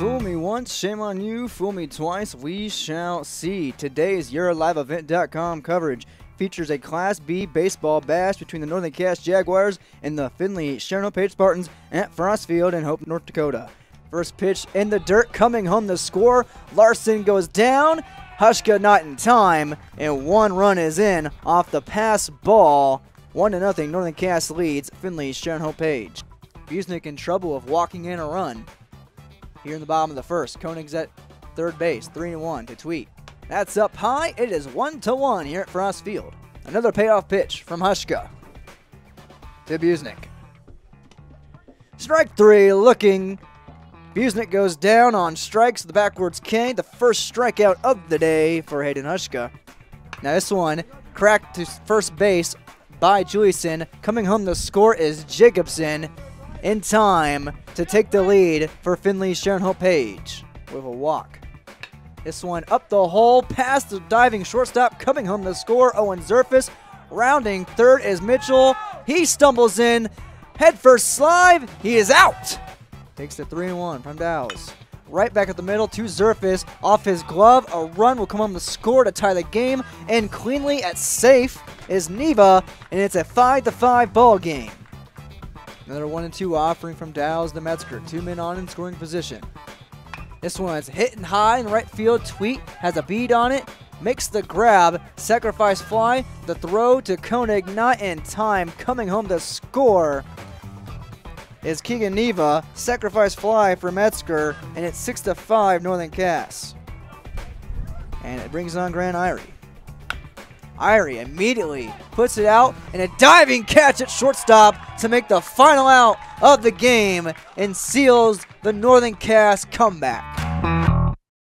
Fool me once, shame on you. Fool me twice, we shall see. Today's YourLiveEvent.com coverage features a Class B baseball bash between the Northern Cass Jaguars and the Finley Sharon Page Spartans at Frost Field in Hope, North Dakota. First pitch in the dirt, coming home the score. Larson goes down. Hushka not in time, and one run is in off the pass ball. One to nothing. Northern Cass leads Finley Sharon Page. Busnick in trouble of walking in a run. Here in the bottom of the first, Koenig's at third base, three and one to Tweet. That's up high. It is one to one here at Frost Field. Another payoff pitch from Hushka to Busnick. Strike three, looking. Busnick goes down on strikes the backwards K, the first strikeout of the day for Hayden Hushka. Now this one cracked to first base by Juliuson. Coming home the score is Jacobson in time to take the lead for Finley Sharon Hope Page with a walk. This one up the hole, past the diving shortstop, coming home to score. Owen Zerfus rounding third is Mitchell. He stumbles in, head first slide. He is out. Takes the 3 and 1 from Dow's. Right back at the middle to Zerfus. Off his glove, a run will come on the score to tie the game. And cleanly at safe is Neva, and it's a 5 to 5 ball game. Another 1 and 2 offering from Dow's the Metzger. Two men on in scoring position. This one's hitting high in right field. Tweet has a bead on it. Makes the grab. Sacrifice fly. The throw to Koenig not in time. Coming home to score is Keegan Neva. Sacrifice fly for Metzger. And it's 6 to 5 Northern Cass. And it brings on Grant Irie. Irie immediately puts it out and a diving catch at shortstop to make the final out of the game and seals the Northern Cass comeback.